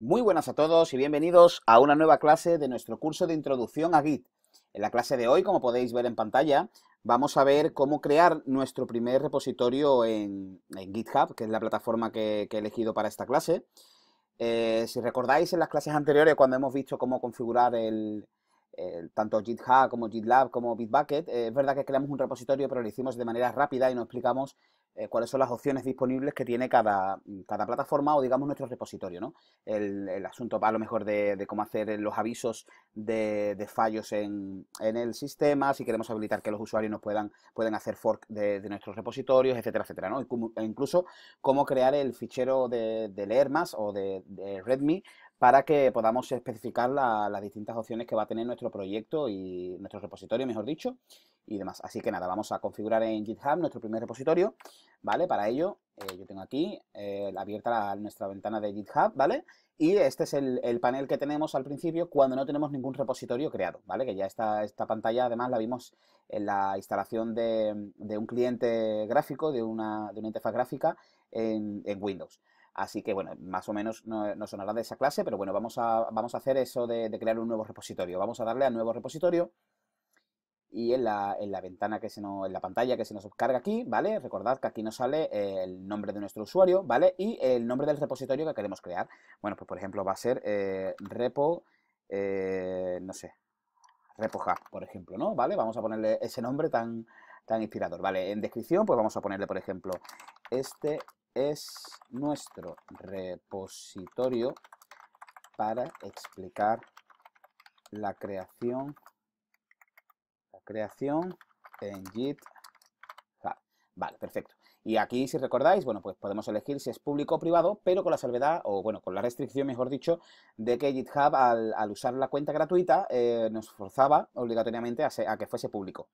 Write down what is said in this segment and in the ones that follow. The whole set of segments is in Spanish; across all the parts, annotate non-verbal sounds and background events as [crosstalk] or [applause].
Muy buenas a todos y bienvenidos a una nueva clase de nuestro curso de introducción a Git. En la clase de hoy, como podéis ver en pantalla, vamos a ver cómo crear nuestro primer repositorio en, GitHub, que es la plataforma que, he elegido para esta clase. Eh, si recordáis en las clases anteriores, cuando hemos visto cómo configurar tanto GitHub como GitLab como Bitbucket, eh, es verdad que creamos un repositorio, pero lo hicimos de manera rápida y nos explicamos eh, cuáles son las opciones disponibles que tiene cada, cada plataforma o digamos nuestro repositorio, ¿no? El, asunto a lo mejor de, cómo hacer los avisos de, fallos en, el sistema, si queremos habilitar que los usuarios nos puedan, pueden hacer fork de, nuestros repositorios, etcétera, etcétera, ¿no? E incluso cómo crear el fichero de, leer más o de, de README para que podamos especificar las distintas opciones que va a tener nuestro proyecto y nuestro repositorio, mejor dicho, y demás. Así que nada, vamos a configurar en GitHub nuestro primer repositorio, ¿vale? Para ello, eh, yo tengo aquí eh, abierta nuestra ventana de GitHub, ¿vale? Y este es el, panel que tenemos al principio cuando no tenemos ningún repositorio creado, ¿vale? Que ya esta, esta pantalla además la vimos en la instalación de, un cliente gráfico, de una, de una interfaz gráfica en, en Windows. Así que, bueno, más o menos no, sonará de esa clase, pero bueno, vamos a, vamos a hacer eso de, crear un nuevo repositorio. Vamos a darle a nuevo repositorio y en la, ventana que se nos, en la pantalla que se nos carga aquí, ¿vale? Recordad que aquí nos sale el nombre de nuestro usuario, ¿vale? Y el nombre del repositorio que queremos crear. Bueno, pues por ejemplo va a ser eh, repo, eh, no sé, repo por ejemplo, ¿no? ¿Vale? Vamos a ponerle ese nombre tan, tan inspirador, ¿vale? En descripción, pues vamos a ponerle, por ejemplo, este es nuestro repositorio para explicar la creación, la creación en GitHub. Vale, perfecto. Y aquí, si recordáis, bueno, pues podemos elegir si es público o privado, pero con la salvedad, o bueno, con la restricción, mejor dicho, de que GitHub al, usar la cuenta gratuita eh, nos forzaba obligatoriamente a que fuese público.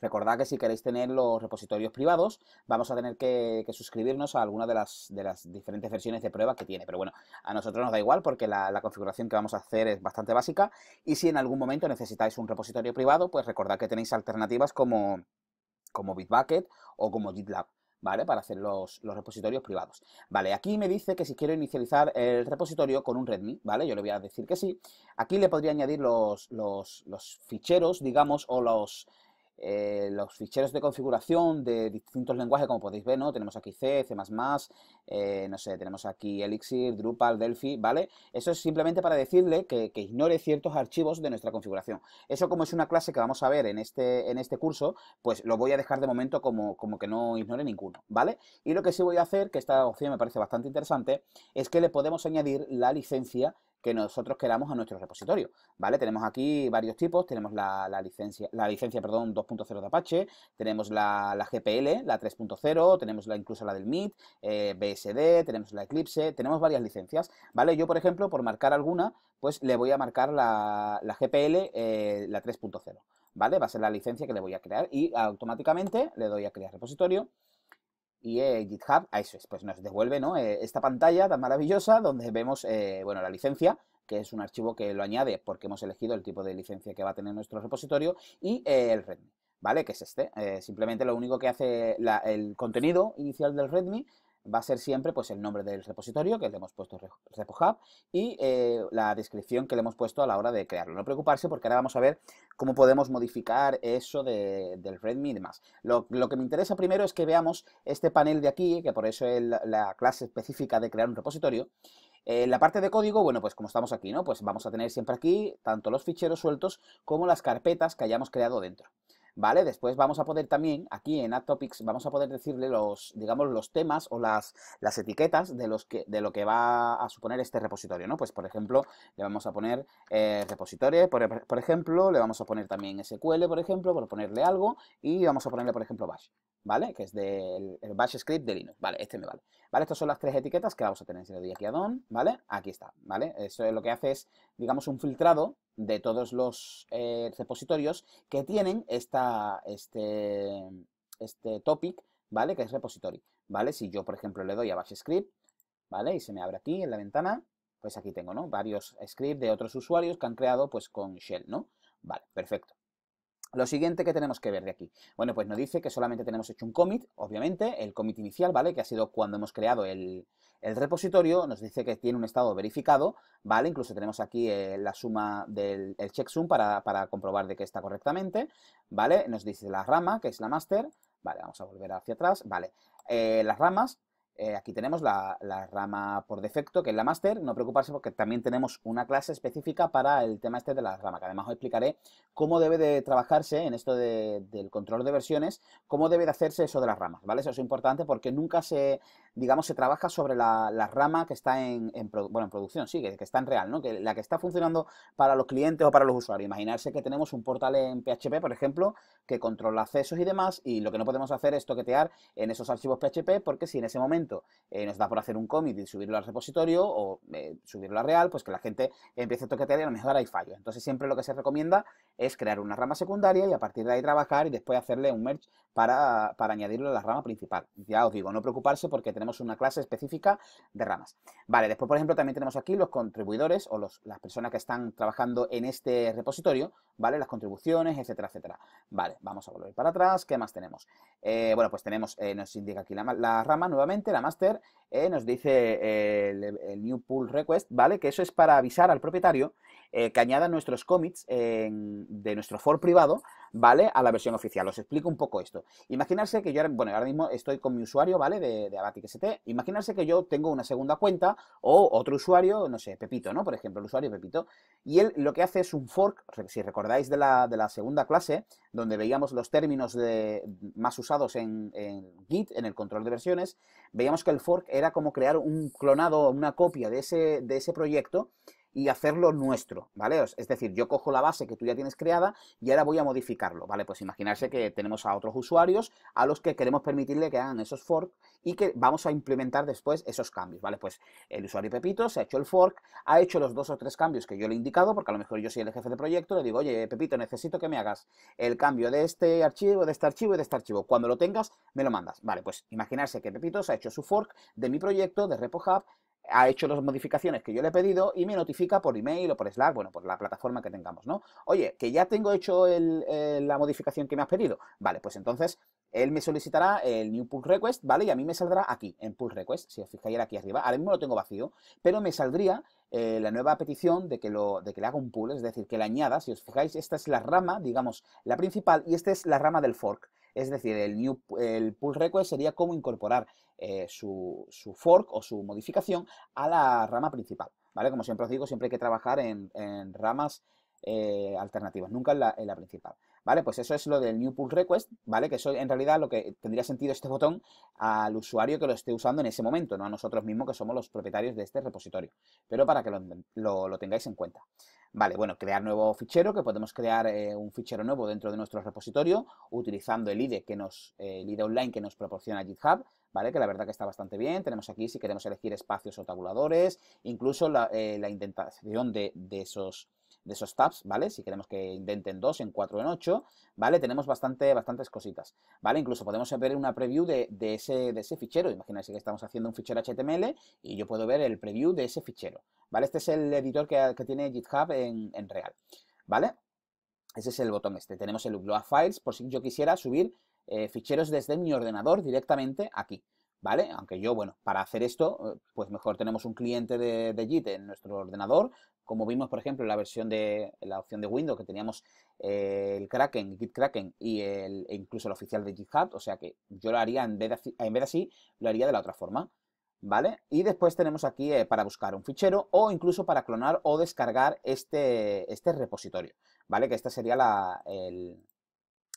Recordad que si queréis tener los repositorios privados, vamos a tener que, suscribirnos a alguna de las, de las, diferentes versiones de prueba que tiene. Pero bueno, a nosotros nos da igual porque la, configuración que vamos a hacer es bastante básica. Y si en algún momento necesitáis un repositorio privado, pues recordad que tenéis alternativas como, como Bitbucket o como GitLab. ¿vale? Para hacer los, repositorios privados. Vale, aquí me dice que si quiero inicializar el repositorio con un README, ¿vale? Yo le voy a decir que sí. Aquí le podría añadir los, los, los ficheros, digamos, o los, eh, los ficheros de configuración de distintos lenguajes, como podéis ver, ¿no? Tenemos aquí C, C++, eh, no sé, tenemos aquí Elixir, Drupal, Delphi, ¿vale? Eso es simplemente para decirle que, ignore ciertos archivos de nuestra configuración. Eso como es una clase que vamos a ver en este, en este curso, pues lo voy a dejar de momento como, como que no ignore ninguno, ¿vale? Y lo que sí voy a hacer, que esta opción me parece bastante interesante, es que le podemos añadir la licencia que nosotros queramos a nuestro repositorio, ¿vale? Tenemos aquí varios tipos, tenemos la, licencia, la licencia, perdón, 2.0 de Apache, tenemos la, GPL, la 3.0, tenemos la, incluso la del MIT, eh, BSD, tenemos la Eclipse, tenemos varias licencias, ¿vale? Yo, por ejemplo, por marcar alguna, pues le voy a marcar la, GPL, eh, la 3.0, ¿vale? Va a ser la licencia que le voy a crear y automáticamente le doy a crear repositorio y eh, GitHub, a eso es, pues nos devuelve ¿no? Eh, esta pantalla tan maravillosa donde vemos eh, bueno, la licencia, que es un archivo que lo añade porque hemos elegido el tipo de licencia que va a tener nuestro repositorio, y el README, ¿vale? Que es este. simplemente lo único que hace el contenido inicial del README va a ser siempre pues, el nombre del repositorio, que le hemos puesto RepoHub, y eh, la descripción que le hemos puesto a la hora de crearlo. No preocuparse porque ahora vamos a ver cómo podemos modificar eso del README y demás. Lo, que me interesa primero es que veamos este panel de aquí, que por eso es la, clase específica de crear un repositorio. Eh, la parte de código, bueno, pues como estamos aquí, ¿no? Pues vamos a tener siempre aquí tanto los ficheros sueltos como las carpetas que hayamos creado dentro. ¿Vale? Después vamos a poder también, aquí en Add Topics, vamos a poder decirle los, digamos, los temas o las, las etiquetas de, los que, de lo que va a suponer este repositorio, ¿no? Pues, por ejemplo, le vamos a poner eh, repositorio, por, por, ejemplo, le vamos a poner también SQL, por ejemplo, por ponerle algo, y vamos a ponerle, por ejemplo, Bash. ¿Vale? Que es del Bash Script de Linux, ¿vale? Este me vale. ¿Vale? Estas son las tres etiquetas que vamos a tener. Si le doy aquí a Don, ¿vale? Aquí está, ¿vale? Eso es lo que hace es, digamos, un filtrado de todos los eh, repositorios que tienen esta, este, este topic, ¿vale? Que es repository, ¿vale? Si yo, por ejemplo, le doy a Bash Script, ¿vale? Y se me abre aquí en la ventana, pues aquí tengo, ¿no? Varios scripts de otros usuarios que han creado, pues, con Shell, ¿no? Vale, perfecto. Lo siguiente que tenemos que ver de aquí. Bueno, pues nos dice que solamente tenemos hecho un commit, obviamente, el commit inicial, ¿vale? Que ha sido cuando hemos creado el, repositorio, nos dice que tiene un estado verificado, ¿vale? Incluso tenemos aquí eh, la suma del checksum para, para comprobar de que está correctamente, ¿vale? Nos dice la rama, que es la master, vale, vamos a volver hacia atrás, vale. Eh, las ramas, eh, aquí tenemos la, rama por defecto, que es la master, no preocuparse porque también tenemos una clase específica para el tema este de la rama, que además os explicaré cómo debe de trabajarse en esto del control de versiones, cómo debe de hacerse eso de las ramas, ¿vale? Eso es importante porque nunca se, digamos, se trabaja sobre la, rama que está en, bueno, en producción, sí, que, está en real, ¿no? Que la que está funcionando para los clientes o para los usuarios. Imaginarse que tenemos un portal en PHP, por ejemplo, que controla accesos y demás, y lo que no podemos hacer es toquetear en esos archivos PHP porque si en ese momento eh, nos da por hacer un commit y subirlo al repositorio o eh, subirlo a real, pues que la gente empiece a toquetear y a lo mejor hay fallo. Entonces siempre lo que se recomienda es crear una rama secundaria y a partir de ahí trabajar y después hacerle un merge para, para añadirlo a la rama principal. Ya os digo, no preocuparse porque tenemos una clase específica de ramas. Vale, después por ejemplo también tenemos aquí los contribuidores o los, las personas que están trabajando en este repositorio, ¿vale? Las contribuciones, etcétera, etcétera. Vale, vamos a volver para atrás. ¿Qué más tenemos? Eh, bueno, pues tenemos, nos indica aquí la, la rama nuevamente, master, eh, nos dice eh, el, new pull request, ¿vale? Que eso es para avisar al propietario eh, que añada nuestros commits de nuestro for privado, ¿vale? A la versión oficial. Os explico un poco esto. Imaginarse que yo, bueno, ahora mismo estoy con mi usuario, ¿vale? De, de Abatic. Imaginarse que yo tengo una segunda cuenta o otro usuario, no sé, Pepito, ¿no? Por ejemplo, el usuario Pepito. Y él lo que hace es un fork, si recordáis de la, de la segunda clase, donde veíamos los términos de, más usados en, en Git, en el control de versiones, veíamos que el fork era como crear un clonado, una copia de ese, de ese proyecto y hacerlo nuestro, ¿vale? Es decir, yo cojo la base que tú ya tienes creada y ahora voy a modificarlo, ¿vale? Pues imaginarse que tenemos a otros usuarios a los que queremos permitirle que hagan esos forks y que vamos a implementar después esos cambios, ¿vale? Pues el usuario Pepito se ha hecho el fork, ha hecho los dos o tres cambios que yo le he indicado, porque a lo mejor yo soy el jefe de proyecto, le digo, oye, Pepito, necesito que me hagas el cambio de este archivo, de este archivo y de este archivo. Cuando lo tengas, me lo mandas. Vale, pues imaginarse que Pepito se ha hecho su fork de mi proyecto de RepoHub ha hecho las modificaciones que yo le he pedido y me notifica por email o por Slack, bueno, por la plataforma que tengamos, ¿no? Oye, que ya tengo hecho la modificación que me has pedido. Vale, pues entonces él me solicitará el new pull request, ¿vale? Y a mí me saldrá aquí, en pull request, si os fijáis aquí arriba. Ahora mismo lo tengo vacío, pero me saldría eh, la nueva petición de que, lo, de que le haga un pull, es decir, que le añada, si os fijáis, esta es la rama, digamos, la principal, y esta es la rama del fork. Es decir, el, pull request sería cómo incorporar eh, su, fork o su modificación a la rama principal. ¿Vale? Como siempre os digo, siempre hay que trabajar en, ramas eh, alternativas, nunca en la, principal. ¿Vale? Pues eso es lo del New Pull Request, ¿vale? Que eso en realidad lo que tendría sentido este botón al usuario que lo esté usando en ese momento, no a nosotros mismos que somos los propietarios de este repositorio. Pero para que lo, tengáis en cuenta. Vale, bueno, crear nuevo fichero, que podemos crear eh, un fichero nuevo dentro de nuestro repositorio utilizando el IDE, que nos, el IDE online que nos proporciona GitHub, ¿vale? Que la verdad que está bastante bien. Tenemos aquí si queremos elegir espacios o tabuladores, incluso la, eh, indentación de, esos de esos tabs, ¿vale? Si queremos que indenten 2 en 4 en 8, ¿vale? Tenemos bastante, bastantes cositas, ¿vale? Incluso podemos ver una preview de, ese, de ese fichero. Imagínense que estamos haciendo un fichero HTML y yo puedo ver el preview de ese fichero, ¿vale? Este es el editor que, tiene GitHub en, en, real, ¿vale? Ese es el botón este. Tenemos el upload files por si yo quisiera subir eh, ficheros desde mi ordenador directamente aquí. ¿Vale? Aunque yo, bueno, para hacer esto, eh, pues mejor tenemos un cliente de, de JIT en nuestro ordenador, como vimos, por ejemplo, en la versión de la opción de Windows, que teníamos eh, el Kraken, Git Kraken y el, e incluso el oficial de GitHub, o sea que yo lo haría en vez de, así, lo haría de la otra forma. ¿Vale? Y después tenemos aquí para buscar un fichero o incluso para clonar o descargar este, este repositorio, ¿vale? Que esta sería la, el,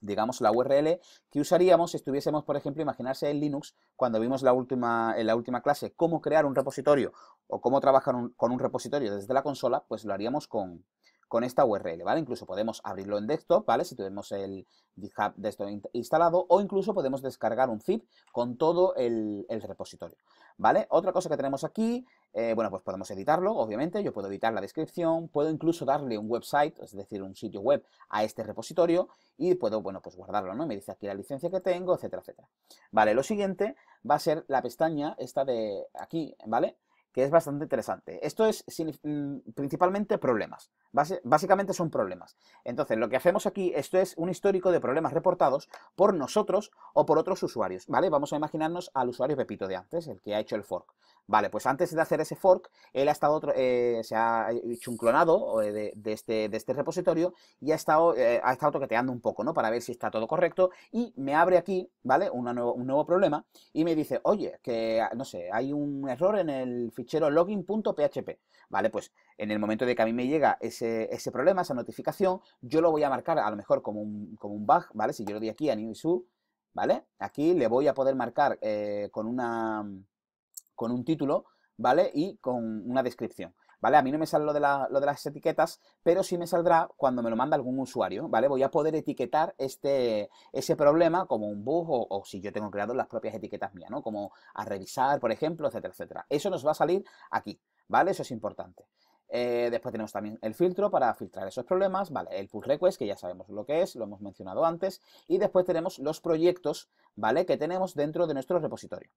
digamos, la URL que usaríamos si estuviésemos, por ejemplo, imaginarse en Linux, cuando vimos la última, en la última clase. Cómo crear un repositorio o cómo trabajar con un repositorio desde la consola, pues lo haríamos con, con esta URL, ¿vale? Incluso podemos abrirlo en desktop, ¿vale? Si tenemos el GitHub desktop instalado o incluso podemos descargar un zip con todo el, repositorio, ¿vale? Otra cosa que tenemos aquí, eh, bueno, pues podemos editarlo, obviamente, yo puedo editar la descripción, puedo incluso darle un website, es decir, un sitio web a este repositorio y puedo, bueno, pues guardarlo, ¿no? Me dice aquí la licencia que tengo, etcétera, etcétera. Vale, lo siguiente va a ser la pestaña esta de aquí, ¿vale? Que es bastante interesante. Esto es mm, principalmente problemas. básicamente son problemas. Entonces, lo que hacemos aquí, esto es un histórico de problemas reportados por nosotros o por otros usuarios, ¿vale? Vamos a imaginarnos al usuario Pepito de antes, el que ha hecho el fork. Vale, pues antes de hacer ese fork, él ha estado otro, eh, se ha hecho un clonado eh, de, este, de este, repositorio y ha estado, eh, ha estado toqueteando un poco, ¿no? Para ver si está todo correcto y me abre aquí, ¿vale? un nuevo problema y me dice, oye, que, no sé, hay un error en el fichero login.php. Vale, pues en el momento de que a mí me llega ese, ese problema, esa notificación, yo lo voy a marcar a lo mejor como un, como un bug, ¿vale? Si yo lo doy aquí a new ¿vale? Aquí le voy a poder marcar con una con un título, ¿vale? Y con una descripción. ¿Vale? A mí no me sale lo de, lo de, las etiquetas, pero sí me saldrá cuando me lo manda algún usuario, ¿vale? Voy a poder etiquetar este, ese problema como un bug o, si yo tengo creado las propias etiquetas mías, ¿no? Como a revisar, por ejemplo, etcétera, etcétera. Eso nos va a salir aquí, ¿vale? Eso es importante. Eh, después tenemos también el filtro para filtrar esos problemas, ¿vale? El pull request, que ya sabemos lo que es, lo hemos mencionado antes. Y después tenemos los proyectos, ¿vale? Que tenemos dentro de nuestro repositorio,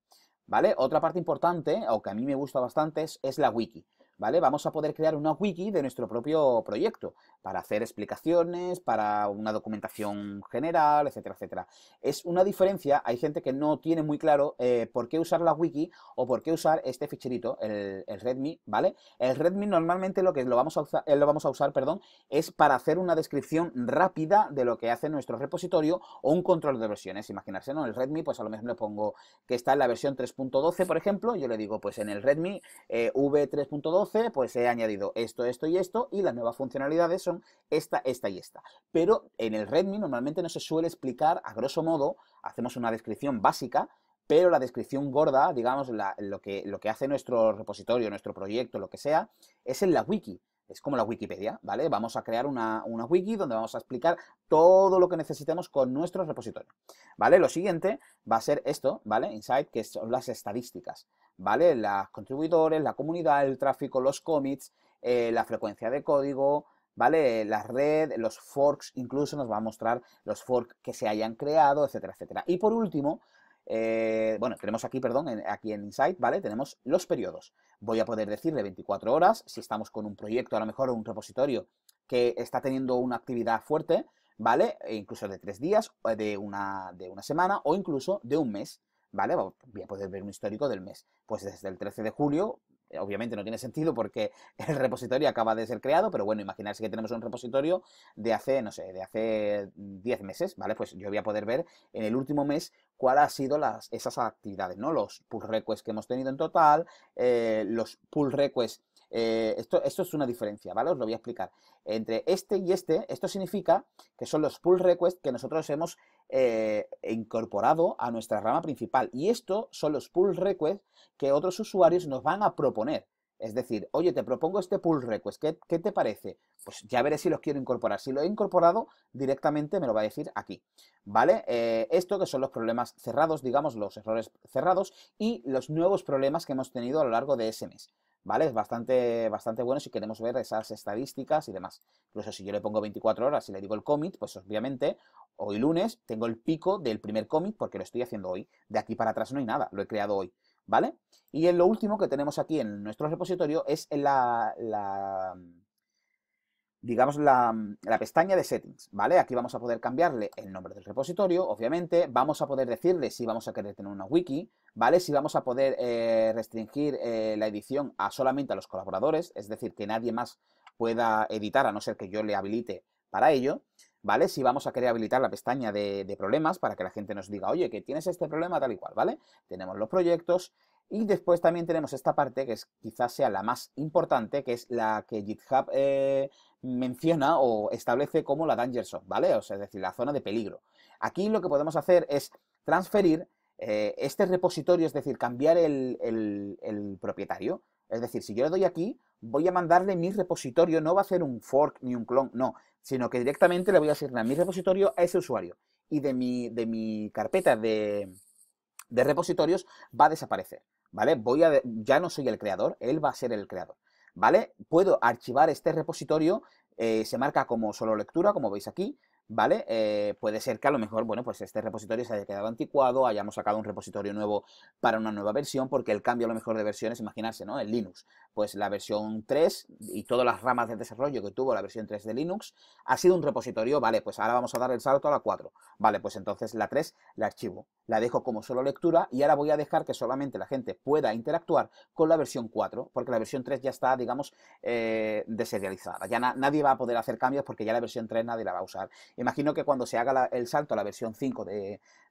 ¿vale? Otra parte importante, o que a mí me gusta bastante, es la wiki. ¿Vale? Vamos a poder crear una wiki de nuestro propio proyecto para hacer explicaciones, para una documentación general, etcétera, etcétera. Es una diferencia, hay gente que no tiene muy claro eh, por qué usar la wiki o por qué usar este ficherito, el, README, ¿vale? El README normalmente lo que lo vamos, a usar, eh, lo vamos a usar, perdón, es para hacer una descripción rápida de lo que hace nuestro repositorio o un control de versiones. Imaginarse, ¿no? El README, pues a lo mejor le pongo que está en la versión 3.12, por ejemplo, yo le digo, pues en el README eh, V3.12 pues he añadido esto, esto y esto, y las nuevas funcionalidades son esta, esta y esta. Pero en el Redmi normalmente no se suele explicar, a grosso modo, hacemos una descripción básica, pero la descripción gorda, digamos, lo, que, lo que hace nuestro repositorio, nuestro proyecto, lo que sea, es en la wiki. Es como la Wikipedia, ¿vale? Vamos a crear una, una, wiki donde vamos a explicar todo lo que necesitemos con nuestro repositorio, ¿vale? Lo siguiente va a ser esto, ¿vale? Insight, que son las estadísticas. ¿vale? Las contribuidores, la comunidad, el tráfico, los commits, eh, la frecuencia de código, ¿vale? La red, los forks, incluso nos va a mostrar los forks que se hayan creado, etcétera, etcétera. Y por último, eh, bueno, tenemos aquí, perdón, aquí en Insight, ¿vale? Tenemos los periodos. Voy a poder decirle 24 horas, si estamos con un proyecto, a lo mejor un repositorio que está teniendo una actividad fuerte, ¿vale? E incluso de tres días, de una, de una semana o incluso de un mes. ¿vale? Voy a poder ver un histórico del mes. Pues desde el 13 de julio, obviamente no tiene sentido porque [laughs] el repositorio acaba de ser creado, pero bueno, imaginarse que tenemos un repositorio de hace, no sé, de hace 10 meses, ¿vale? Pues yo voy a poder ver en el último mes cuáles han sido las, esas actividades, ¿no? Los pull requests que hemos tenido en total, eh, los pull requests eh, esto, esto, es una diferencia, ¿vale? Os lo voy a explicar. Entre este y este, esto significa que son los pull requests que nosotros hemos eh, incorporado a nuestra rama principal. Y estos son los pull requests que otros usuarios nos van a proponer. Es decir, oye, te propongo este pull request, ¿qué, te parece? Pues ya veré si los quiero incorporar. Si lo he incorporado, directamente me lo va a decir aquí. ¿Vale? Eh, esto que son los problemas cerrados, digamos, los errores cerrados y los nuevos problemas que hemos tenido a lo largo de ese mes. ¿Vale? Es bastante, bastante bueno si queremos ver esas estadísticas y demás. Incluso si yo le pongo 24 horas y le digo el commit, pues obviamente hoy lunes tengo el pico del primer commit porque lo estoy haciendo hoy. De aquí para atrás no hay nada, lo he creado hoy, ¿vale? Y en lo último que tenemos aquí en nuestro repositorio es la, la digamos, la, la, pestaña de settings, ¿vale? Aquí vamos a poder cambiarle el nombre del repositorio, obviamente, vamos a poder decirle si vamos a querer tener una wiki, ¿vale? Si vamos a poder eh, restringir eh, la edición a solamente a los colaboradores, es decir, que nadie más pueda editar a no ser que yo le habilite para ello, ¿vale? Si vamos a querer habilitar la pestaña de, de problemas para que la gente nos diga, oye, que tienes este problema tal y cual, ¿vale? Tenemos los proyectos, y después también tenemos esta parte que es, quizás sea la más importante, que es la que GitHub eh, menciona o establece como la danger zone, ¿vale? O sea, es decir, la zona de peligro. Aquí lo que podemos hacer es transferir eh, este repositorio, es decir, cambiar el, el, propietario. Es decir, si yo le doy aquí, voy a mandarle mi repositorio, no va a ser un fork ni un clon, no, sino que directamente le voy a asignar mi repositorio a ese usuario. Y de mi, de mi carpeta de, de repositorios va a desaparecer. ¿Vale? Voy a, ya no soy el creador, él va a ser el creador, ¿vale? Puedo archivar este repositorio, eh, se marca como solo lectura, como veis aquí, ¿vale? Eh, puede ser que a lo mejor, bueno, pues este repositorio se haya quedado anticuado, hayamos sacado un repositorio nuevo para una nueva versión, porque el cambio a lo mejor de versiones, imaginarse, ¿no? En Linux, pues la versión 3 y todas las ramas de desarrollo que tuvo la versión 3 de Linux ha sido un repositorio, vale, pues ahora vamos a dar el salto a la 4, vale, pues entonces la 3 la archivo, la dejo como solo lectura y ahora voy a dejar que solamente la gente pueda interactuar con la versión 4, porque la versión 3 ya está, digamos, eh, deserializada, ya nadie va a poder hacer cambios porque ya la versión 3 nadie la va a usar. Imagino que cuando se haga el salto a la versión 5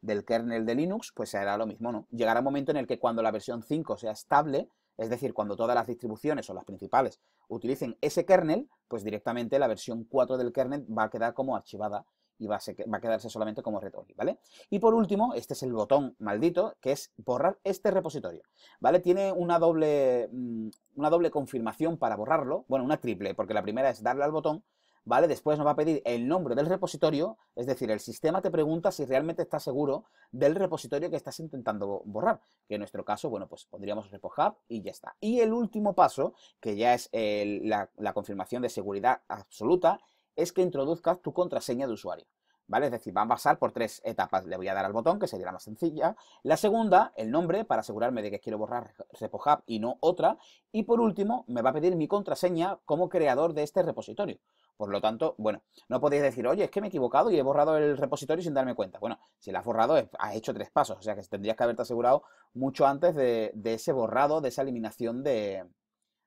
del kernel de Linux, pues será lo mismo, ¿no? Llegará un momento en el que cuando la versión 5 sea estable, es decir, cuando todas las distribuciones o las principales utilicen ese kernel, pues directamente la versión 4 del kernel va a quedar como archivada y va a, quedarse solamente como repositorio, ¿vale? Y por último, este es el botón maldito, que es borrar este repositorio, ¿vale? Tiene una doble, mm, una doble confirmación para borrarlo, bueno, una triple, porque la primera es darle al botón, ¿vale? Después nos va a pedir el nombre del repositorio, es decir, el sistema te pregunta si realmente estás seguro del repositorio que estás intentando borrar, que en nuestro caso, bueno, pues pondríamos repohub y ya está. Y el último paso, que ya es la, confirmación de seguridad absoluta, es que introduzcas tu contraseña de usuario. ¿vale? Es decir, van a pasar por tres etapas. Le voy a dar al botón, que sería la más sencilla. La segunda, el nombre, para asegurarme de que quiero borrar RepoHub y no otra. Y por último, me va a pedir mi contraseña como creador de este repositorio. Por lo tanto, bueno, no podéis decir, oye, es que me he equivocado y he borrado el repositorio sin darme cuenta. Bueno, si lo has borrado, has hecho tres pasos. O sea que tendrías que haberte asegurado mucho antes de, ese borrado, de esa eliminación de,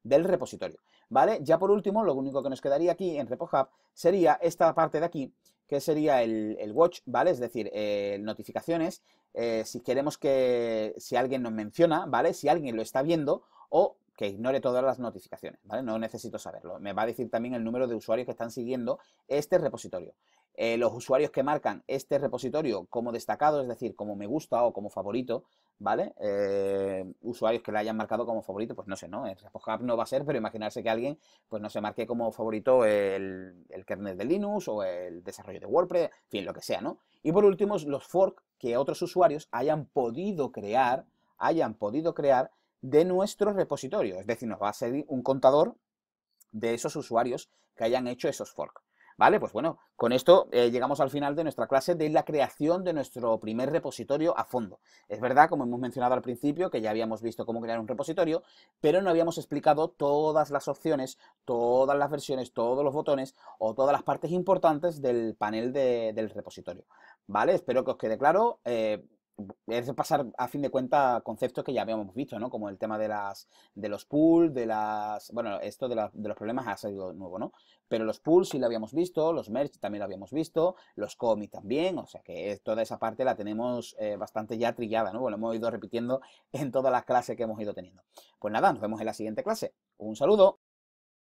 del repositorio. ¿Vale? Ya por último, lo único que nos quedaría aquí en RepoHub sería esta parte de aquí, que sería el, watch, ¿vale? Es decir, eh, notificaciones, eh, si queremos que, si alguien nos menciona, ¿vale? Si alguien lo está viendo o que ignore todas las notificaciones, ¿vale? No necesito saberlo. Me va a decir también el número de usuarios que están siguiendo este repositorio. Eh, los usuarios que marcan este repositorio como destacado, es decir, como me gusta o como favorito, ¿vale? Eh, usuarios que le hayan marcado como favorito, pues no sé, ¿no? El RepoHub no va a ser, pero imaginarse que alguien, pues no se marque como favorito el, el kernel de Linux o el desarrollo de WordPress, en fin, lo que sea, ¿no? Y por último, los fork que otros usuarios hayan podido crear, hayan podido crear de nuestro repositorio. Es decir, nos va a salir un contador de esos usuarios que hayan hecho esos forks. ¿Vale? Pues bueno, con esto eh, llegamos al final de nuestra clase de la creación de nuestro primer repositorio a fondo. Es verdad, como hemos mencionado al principio, que ya habíamos visto cómo crear un repositorio, pero no habíamos explicado todas las opciones, todas las versiones, todos los botones o todas las partes importantes del panel del repositorio. ¿Vale? Espero que os quede claro. Eh, es pasar a fin de cuentas conceptos que ya habíamos visto, ¿no? Como el tema de las de los pools, de las bueno, esto de, los problemas ha salido nuevo, ¿no? Pero los pools sí lo habíamos visto, los merge también lo habíamos visto, los comi también, o sea que toda esa parte la tenemos eh, bastante ya trillada, ¿no? Bueno, hemos ido repitiendo en todas las clases que hemos ido teniendo. Pues nada, nos vemos en la siguiente clase. Un saludo.